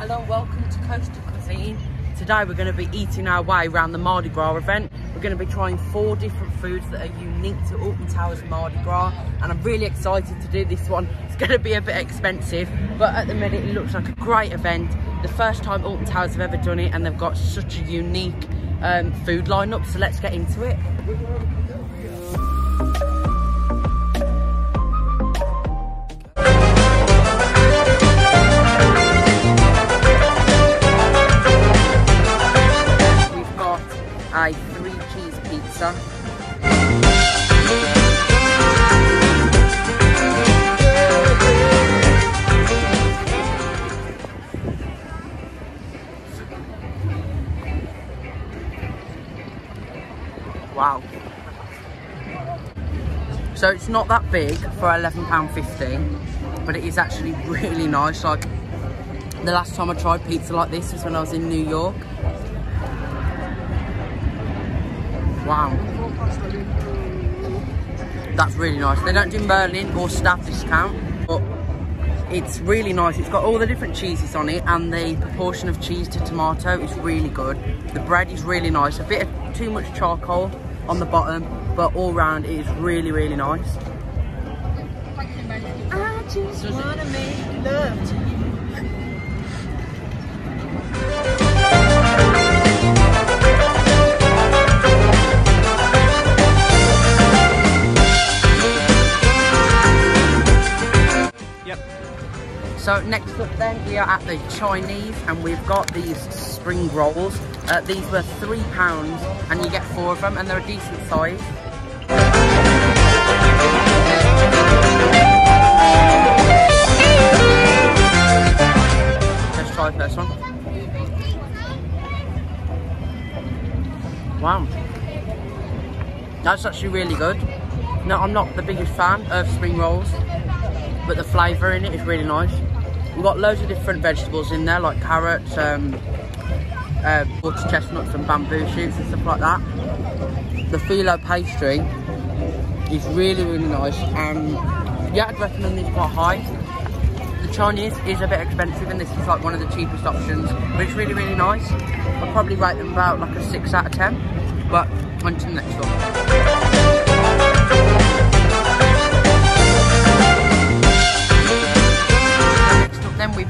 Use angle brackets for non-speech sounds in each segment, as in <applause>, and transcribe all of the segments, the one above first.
Hello, welcome to Coastal Cuisine. Today we're going to be eating our way around the Mardi Gras event. We're going to be trying four different foods that are unique to Alton Towers Mardi Gras and I'm really excited to do this one. It's going to be a bit expensive but at the minute it looks like a great event. The first time Alton Towers have ever done it and they've got such a unique um, food lineup so let's get into it. Cheese pizza. Wow. So it's not that big for £11.50, but it is actually <laughs> really nice. Like the last time I tried pizza like this was when I was in New York. Wow. That's really nice. They don't do Merlin or staff discount, but it's really nice. It's got all the different cheeses on it and the proportion of cheese to tomato is really good. The bread is really nice. A bit of too much charcoal on the bottom, but all round it is really, really nice. I just wanna make love So next up then, we are at the Chinese and we've got these spring rolls. Uh, these were three pounds and you get four of them and they're a decent size. Let's try the first one. Wow. That's actually really good. No, I'm not the biggest fan of spring rolls, but the flavour in it is really nice. We've got loads of different vegetables in there, like carrots, um, uh, butter chestnuts and bamboo shoots and stuff like that. The phyllo pastry is really, really nice, and yeah, I'd recommend these quite high. The Chinese is a bit expensive, and this is like one of the cheapest options, but it's really, really nice. I'd probably rate them about like a 6 out of 10, but on to the next one.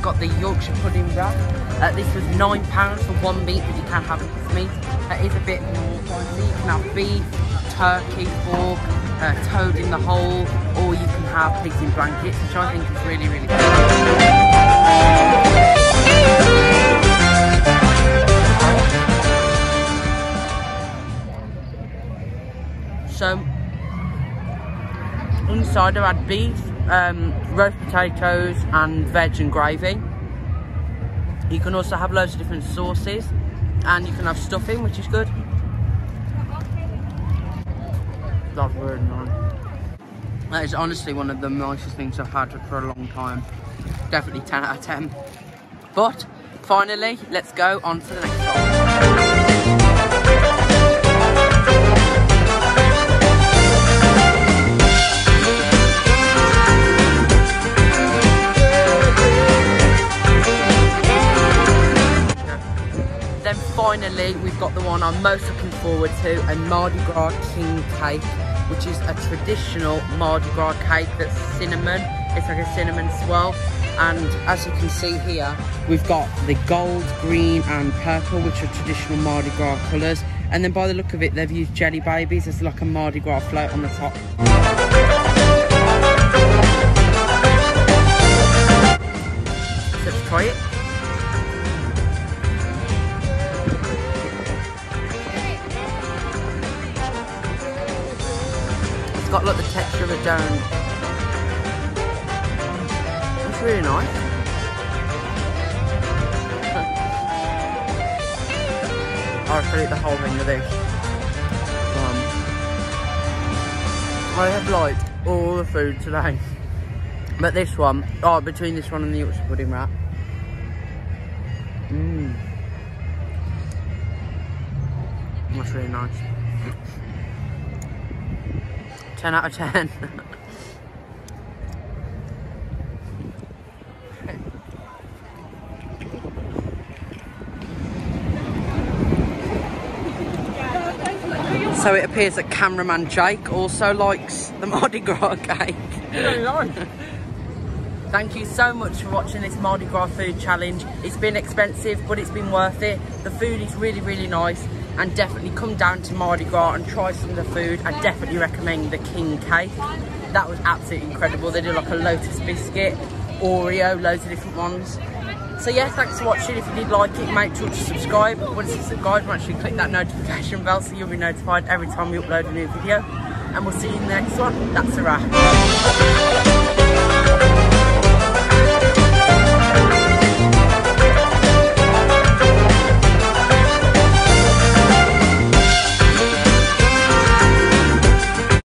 We've got the Yorkshire pudding wrap. Uh, this was £9 for one meat, but you can have with meat. That is a bit more pricey. You can have beef, turkey, pork, uh, toad in the hole, or you can have pigs in blankets, which I think is really, really good. So, inside I had beef, um, roast potatoes and veg and gravy. You can also have loads of different sauces and you can have stuffing which is good. That's really nice. That is honestly one of the nicest things I've had for a long time. Definitely 10 out of 10. But finally, let's go on to the next one. Finally, we've got the one I'm most looking forward to, a Mardi Gras King Cake, which is a traditional Mardi Gras cake that's cinnamon. It's like a cinnamon swirl. And as you can see here, we've got the gold, green and purple, which are traditional Mardi Gras colours. And then by the look of it, they've used jelly babies as like a Mardi Gras float on the top. So let's try it. Got like the texture of a donut. It's really nice. <laughs> I'll the whole thing of this. Um, I have liked all the food today. But this one, oh, between this one and the Yorkshire pudding wrap. Mmm. That's really nice. 10 out of 10. <laughs> so it appears that cameraman Jake also likes the Mardi Gras <laughs> cake. <laughs> Thank you so much for watching this Mardi Gras food challenge. It's been expensive, but it's been worth it. The food is really, really nice. And definitely come down to Mardi Gras and try some of the food. I definitely recommend the King Cake. That was absolutely incredible. They did like a lotus biscuit, Oreo, loads of different ones. So yeah, thanks for watching. If you did like it, make sure to subscribe. Once you subscribe, make sure you click that notification bell so you'll be notified every time we upload a new video. And we'll see you in the next one. That's a wrap.